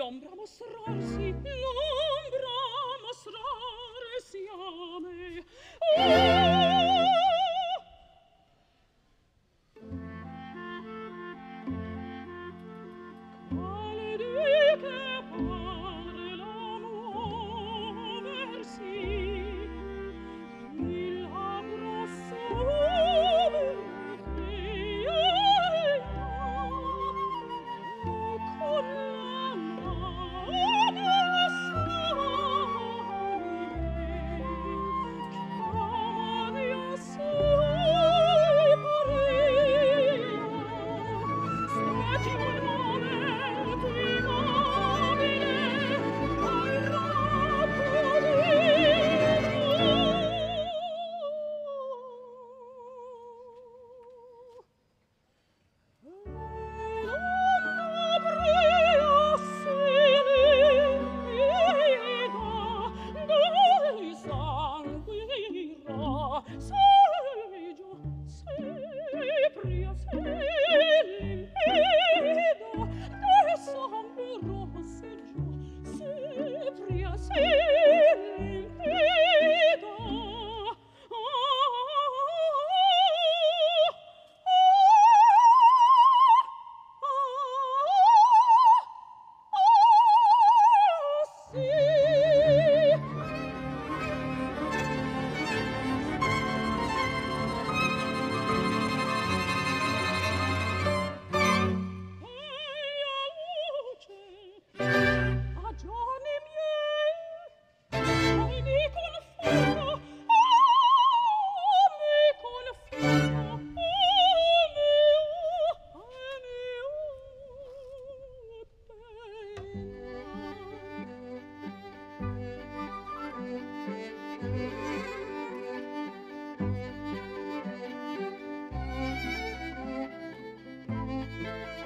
l'ombra mostrarsi, l'ombra mostrare si ame. Oh! So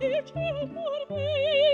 e c'è amor me.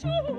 Oh,